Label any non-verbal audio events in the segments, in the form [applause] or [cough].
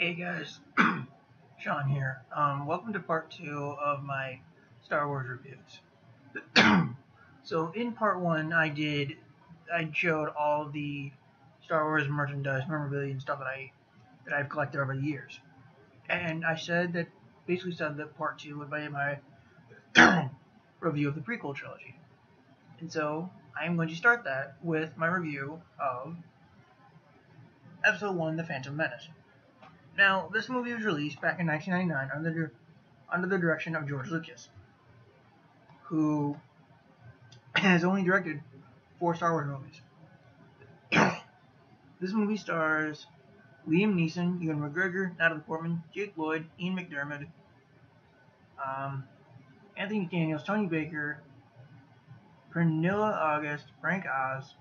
Hey guys, [clears throat] Sean here. Um, welcome to part two of my Star Wars reviews. [clears throat] so in part one, I did, I showed all the Star Wars merchandise, memorabilia, and stuff that I that I've collected over the years, and I said that basically said that part two would be my [clears throat] review of the prequel trilogy, and so I am going to start that with my review of Episode One: The Phantom Menace. Now, this movie was released back in 1999 under the, under the direction of George Lucas, who has only directed four Star Wars movies. [coughs] this movie stars Liam Neeson, Ewan McGregor, Natalie Portman, Jake Lloyd, Ian McDiarmid, um, Anthony Daniels, Tony Baker, Pernilla August, Frank Oz,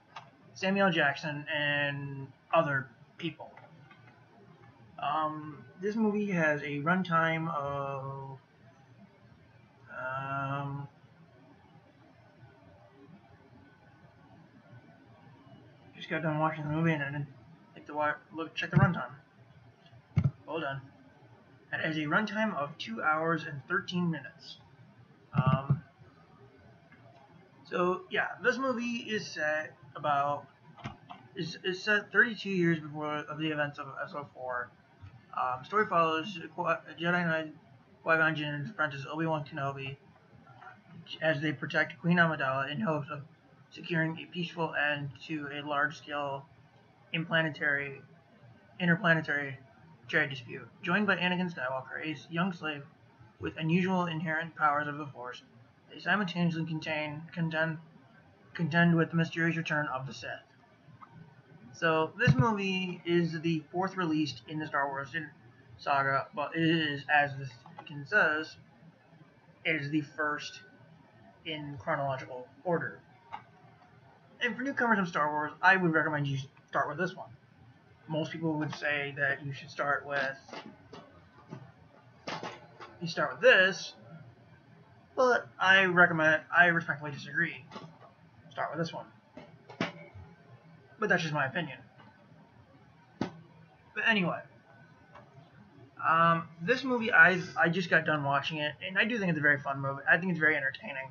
Samuel Jackson, and other people. Um, this movie has a runtime of um, just got done watching the movie and I didn't take the look check the runtime. Hold on. It has a runtime of two hours and 13 minutes. Um, so yeah, this movie is set about is, is set 32 years before of the events of Episode 4 um, story follows Jedi Knight Qui-Gon Jinn apprentice Obi-Wan Kenobi as they protect Queen Amidala in hopes of securing a peaceful end to a large-scale implanetary, interplanetary trade dispute. Joined by Anakin Skywalker, a young slave with unusual inherent powers of the Force, they simultaneously contain, contend, contend with the mysterious return of the Sith. So this movie is the fourth released in the Star Wars saga, but it is, as this says, it is the first in chronological order. And for newcomers of Star Wars, I would recommend you start with this one. Most people would say that you should start with you start with this, but I recommend I respectfully disagree. Start with this one. But that's just my opinion. But anyway, um, this movie I I just got done watching it, and I do think it's a very fun movie. I think it's very entertaining.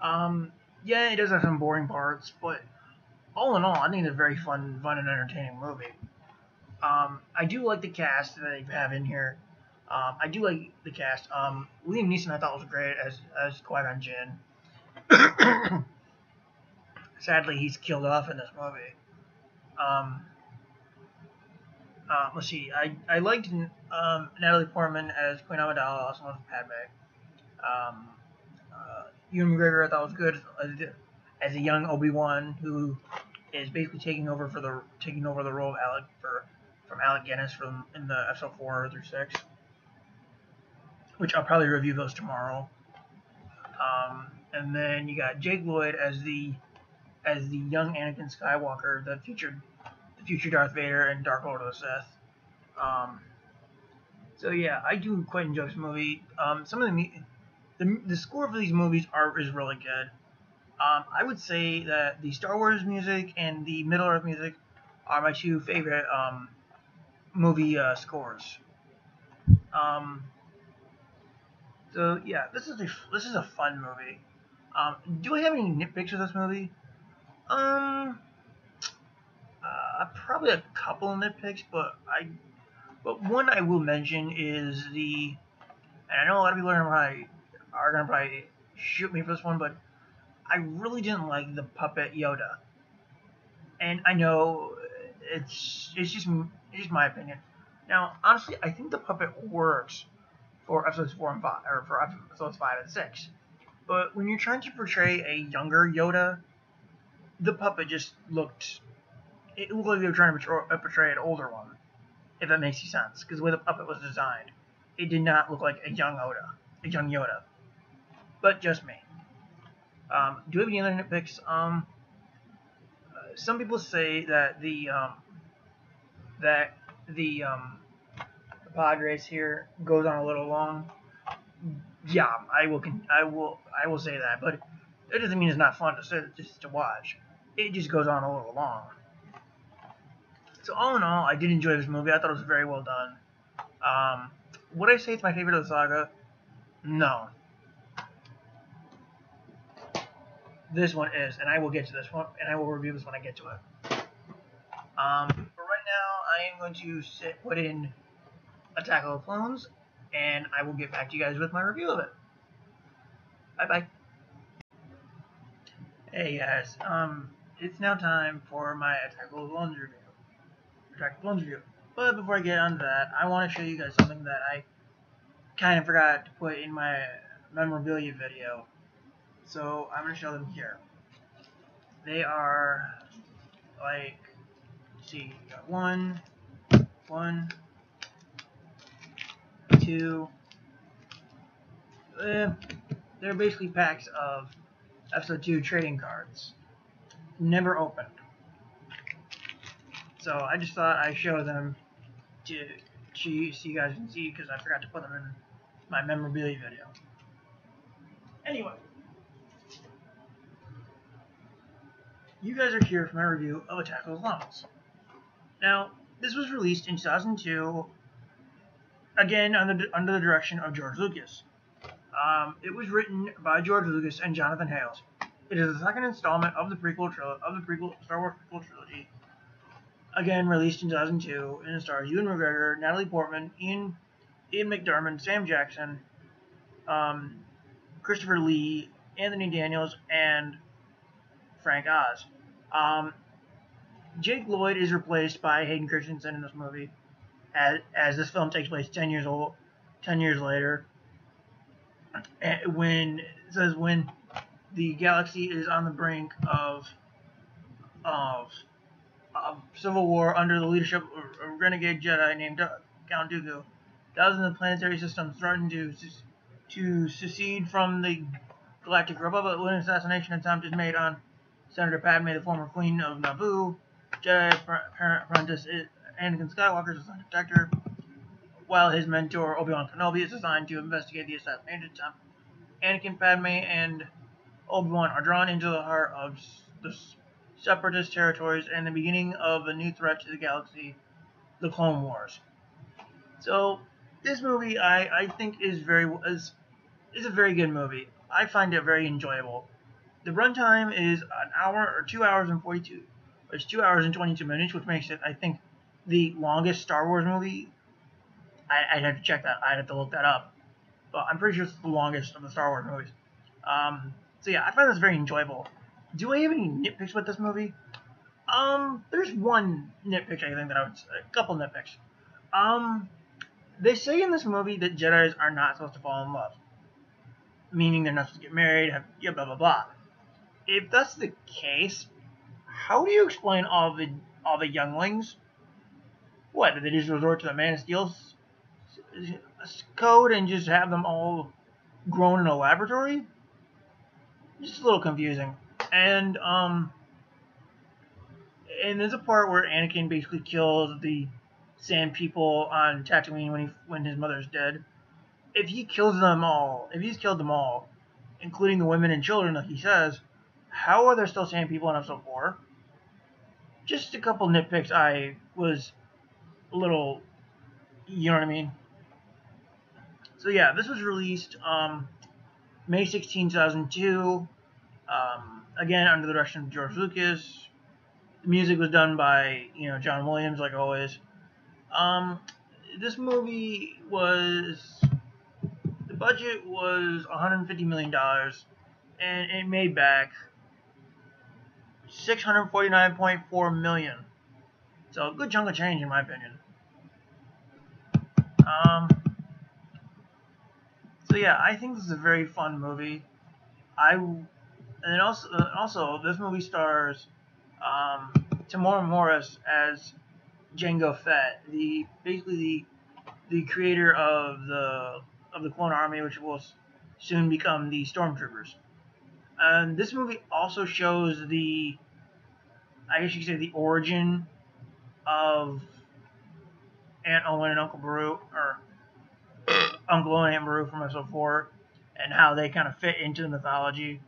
Um, yeah, it does have some boring parts, but all in all, I think it's a very fun, fun and entertaining movie. Um, I do like the cast that they have in here. Um, I do like the cast. Um, Liam Neeson I thought was great as as Qui Gon Jinn. [coughs] Sadly, he's killed off in this movie. Um, uh, let's see. I, I liked um, Natalie Portman as Queen Amidala, also known as Padme. Um, uh, Ewan McGregor I thought was good as, as a young Obi Wan who is basically taking over for the taking over the role of Alec for from Alec Guinness from in the episode four through six, which I'll probably review those tomorrow. Um, and then you got Jake Lloyd as the as the young Anakin Skywalker, the future the future Darth Vader and Dark Lord of the Sith. Um, so yeah, I do quite enjoy this movie. Um, some of the, the the score for these movies are is really good. Um, I would say that the Star Wars music and the Middle Earth music are my two favorite um, movie uh, scores. Um, so yeah, this is a this is a fun movie. Um, do I have any nitpicks of this movie? Um, uh, probably a couple nitpicks, but I, but one I will mention is the, and I know a lot of people are gonna probably are gonna probably shoot me for this one, but I really didn't like the puppet Yoda. And I know it's it's just it's just my opinion. Now, honestly, I think the puppet works for episodes four and five, or for episodes five and six. But when you're trying to portray a younger Yoda, the puppet just looked. It looked like they were trying to portray, uh, portray an older one, if that makes any sense. Because the way the puppet was designed, it did not look like a young Oda, a young Yoda. But just me. Um, do we have any other nitpicks? Um, uh, some people say that the um, that the um, the race here goes on a little long. Yeah, I will. I will. I will say that, but it doesn't mean it's not fun to sit just to watch it just goes on a little long. So all in all, I did enjoy this movie. I thought it was very well done. Um, would I say it's my favorite of the saga? No. This one is, and I will get to this one, and I will review this when I get to it. Um, but right now, I am going to sit, put in Attack of the Clones, and I will get back to you guys with my review of it. Bye bye. Hey guys, um, it's now time for my Attack of the Clones review. The review. But before I get on to that, I want to show you guys something that I kind of forgot to put in my memorabilia video. So I'm going to show them here. They are like, see, you got one, one, two, eh, they're basically packs of episode 2 trading cards. Never opened. So I just thought I'd show them to, to so you guys can see because I forgot to put them in my memorabilia video. Anyway. You guys are here for my review of Attack of the Clones. Now, this was released in 2002, again under under the direction of George Lucas. Um, it was written by George Lucas and Jonathan Hales. It is the second installment of the prequel of the prequel Star Wars prequel trilogy. Again, released in 2002, and it stars Ewan McGregor, Natalie Portman, Ian Ian McDiarmid, Sam Jackson, um, Christopher Lee, Anthony Daniels, and Frank Oz. Um, Jake Lloyd is replaced by Hayden Christensen in this movie, as, as this film takes place 10 years old, 10 years later. When it says when the galaxy is on the brink of of, of civil war under the leadership of a renegade Jedi named Count Dooku, thousands of planetary systems threatened to to secede from the Galactic Republic when an assassination attempt is made on Senator Padme, the former Queen of Naboo. Jedi apprentice eh, Anakin Skywalker is assigned to protect her, while his mentor Obi-Wan Kenobi is assigned to investigate the assassination attempt. Anakin, Padme, and Obi-Wan are drawn into the heart of the separatist territories and the beginning of a new threat to the galaxy, the Clone Wars. So, this movie I, I think is very is is a very good movie. I find it very enjoyable. The runtime is an hour or two hours and forty two. It's two hours and twenty two minutes, which makes it I think the longest Star Wars movie. I, I'd have to check that. I'd have to look that up. But I'm pretty sure it's the longest of the Star Wars movies. Um, so yeah, I find this very enjoyable. Do I have any nitpicks with this movie? Um, there's one nitpick I think that I would say, a couple nitpicks. Um, they say in this movie that Jedi's are not supposed to fall in love, meaning they're not supposed to get married, have yeah, blah blah blah. If that's the case, how do you explain all the all the younglings? What did they just resort to the Man of Steel code and just have them all grown in a laboratory? Just a little confusing. And um, and there's a part where Anakin basically kills the sand people on Tatooine when he when his mother's dead. If he kills them all, if he's killed them all, including the women and children, like he says, how are there still sand people in episode four? Just a couple nitpicks. I was a little, you know what I mean. So yeah, this was released um, May 16, 2002. Um, again, under the direction of George Lucas. The music was done by you know John Williams, like always. Um, this movie was the budget was 150 million dollars, and it made back 649.4 million. So a good chunk of change, in my opinion. Um. So yeah, I think this is a very fun movie. I and also also this movie stars um, Temuera Morris as Jango Fett, the basically the the creator of the of the Clone Army, which will soon become the Stormtroopers. And this movie also shows the, I guess you could say, the origin of Aunt Owen and Uncle Beru, or Uncle Owen and Aunt Beru from Episode 4, and how they kind of fit into the mythology,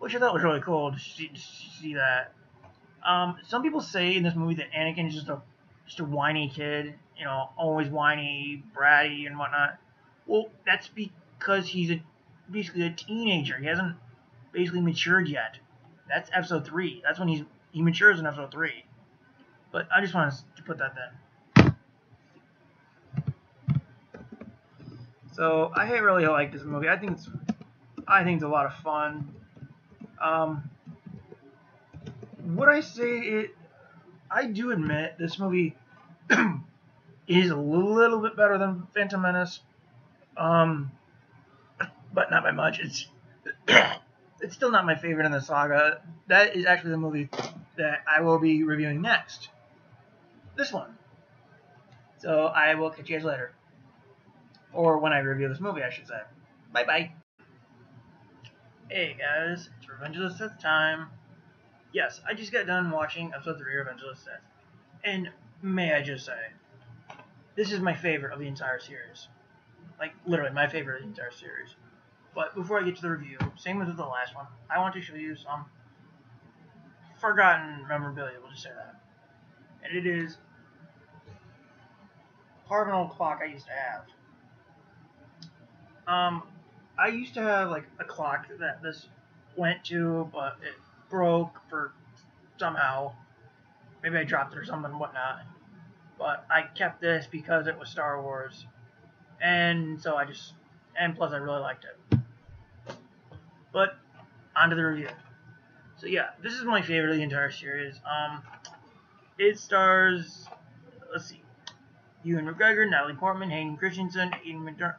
which I thought was really cool to see, to see that. Um, some people say in this movie that Anakin is just a just a whiny kid you know, always whiny, bratty, and whatnot. Well, that's because he's a, basically a teenager. He hasn't basically matured yet. That's episode three. That's when he's he matures in episode three. But I just wanted to put that there. So I really like this movie. I think it's I think it's a lot of fun. Um, would I say it? I do admit this movie [clears throat] is a little bit better than Phantom Menace, um, but not by much. It's [clears throat] it's still not my favorite in the saga. That is actually the movie that I will be reviewing next. This one. So I will catch you guys later. Or when I review this movie, I should say. Bye bye. Hey guys, it's Revenge of the Sith time. Yes, I just got done watching episode 3 of Revenge of the Sith. And may I just say, this is my favorite of the entire series. Like, literally, my favorite of the entire series. But before I get to the review, same as with the last one, I want to show you some forgotten memorabilia, we'll just say that. And it is part of an old clock I used to have. Um, I used to have like a clock that this went to, but it broke for somehow. Maybe I dropped it or something, whatnot. But I kept this because it was Star Wars, and so I just, and plus I really liked it. But onto the review. So yeah, this is my favorite of the entire series. Um, it stars, let's see, Ewan McGregor, Natalie Portman, Hayden Christensen, Ian, McDer-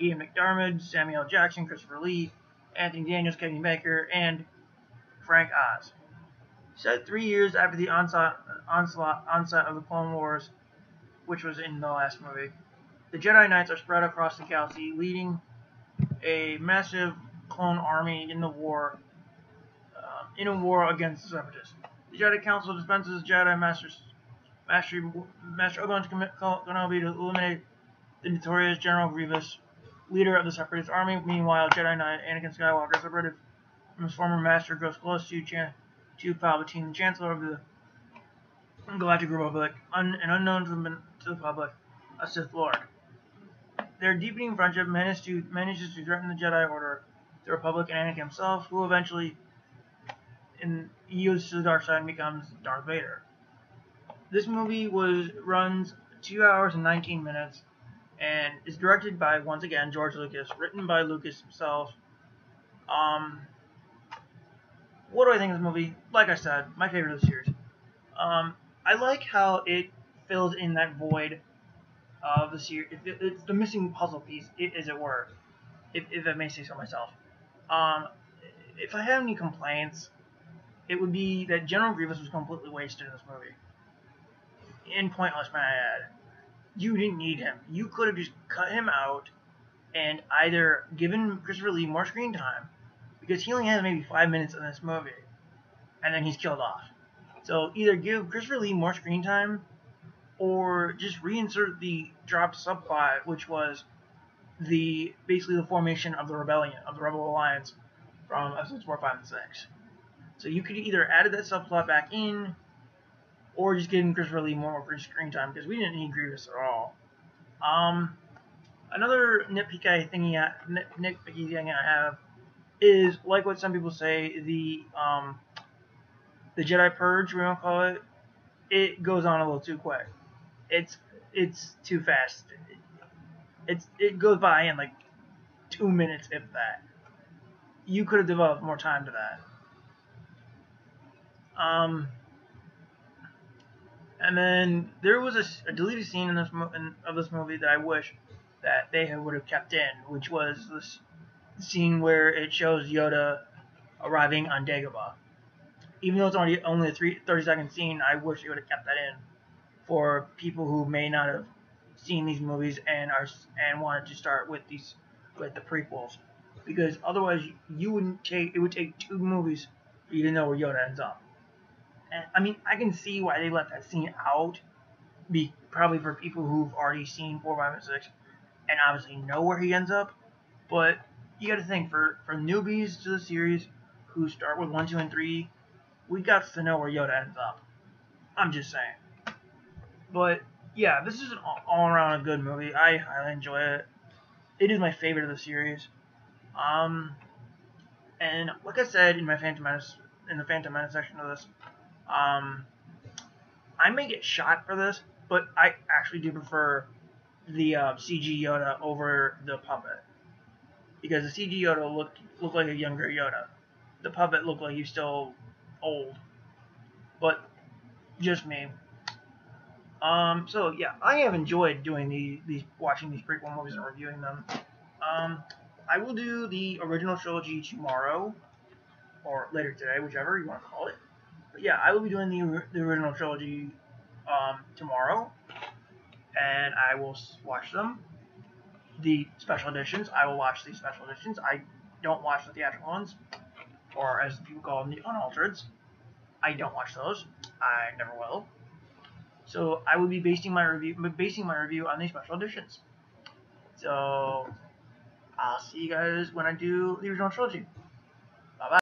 Ian McDiarmid, Samuel Jackson, Christopher Lee, Anthony Daniels, Kevin Baker, and Frank Oz. Set three years after the onslaught, onslaught, onset of the Clone Wars, which was in the last movie, the Jedi Knights are spread across the galaxy, leading a massive clone army in the war um, in a war against the Separatists. The Jedi Council dispenses Jedi Masters, Master, Master Obi-Wan Kenobi to eliminate the notorious General Grievous, leader of the Separatist army. Meanwhile, Jedi Knight Anakin Skywalker, separated from his former master, grows close to, Chan- to Palpatine, the Chancellor of the Galactic Republic, un- and unknown to the, to the public, a Sith Lord. Their deepening friendship manages to, manages to threaten the Jedi Order, the Republic, and Anakin himself, who eventually he goes to the dark side and becomes Darth Vader. This movie was runs two hours and 19 minutes and is directed by once again George Lucas, written by Lucas himself. Um, what do I think of this movie? Like I said, my favorite of the series. Um, I like how it fills in that void of the series. It, it's the missing puzzle piece, as it were, if, if I may say so myself. Um, if I have any complaints, it would be that General Grievous was completely wasted in this movie. And pointless, may I add. You didn't need him. You could have just cut him out and either given Christopher Lee more screen time, because he only has maybe five minutes in this movie, and then he's killed off. So either give Christopher Lee more screen time, or just reinsert the dropped subplot, which was the basically the formation of the rebellion of the Rebel Alliance from episodes four, five, and six. So you could either added that subplot back in, or just give Christopher Lee more free screen time because we didn't need Grievous at all. Um, another nitpicky thingy, nitpicky thing I have is like what some people say the um, the Jedi Purge, we don't call it. It goes on a little too quick. It's it's too fast. It's it goes by in like two minutes, if that. You could have developed more time to that. Um, and then there was a, a deleted scene in this mo- in, of this movie that I wish that they would have kept in, which was this scene where it shows Yoda arriving on Dagobah. Even though it's only only a three, 30 second scene, I wish they would have kept that in for people who may not have seen these movies and are and wanted to start with these with the prequels, because otherwise you wouldn't take it would take two movies for you to know where Yoda ends up. And, I mean, I can see why they left that scene out. Be probably for people who've already seen four, five, and six, and obviously know where he ends up. But you got to think for for newbies to the series who start with one, two, and three, we got to know where Yoda ends up. I'm just saying. But yeah, this is an all around a good movie. I I enjoy it. It is my favorite of the series. Um, and like I said in my Phantom Menace in the Phantom Menace section of this, um, I may get shot for this, but I actually do prefer the uh, CG Yoda over the puppet because the CG Yoda looked looked like a younger Yoda. The puppet looked like he's still old, but just me. Um, so yeah, I have enjoyed doing the, these, watching these prequel movies and reviewing them. Um, I will do the original trilogy tomorrow, or later today, whichever you want to call it. Yeah, I will be doing the, the original trilogy um, tomorrow, and I will watch them. The special editions, I will watch the special editions. I don't watch the theatrical ones, or as people call them, the unaltereds. I don't watch those. I never will. So I will be basing my review basing my review on these special editions. So I'll see you guys when I do the original trilogy. Bye bye.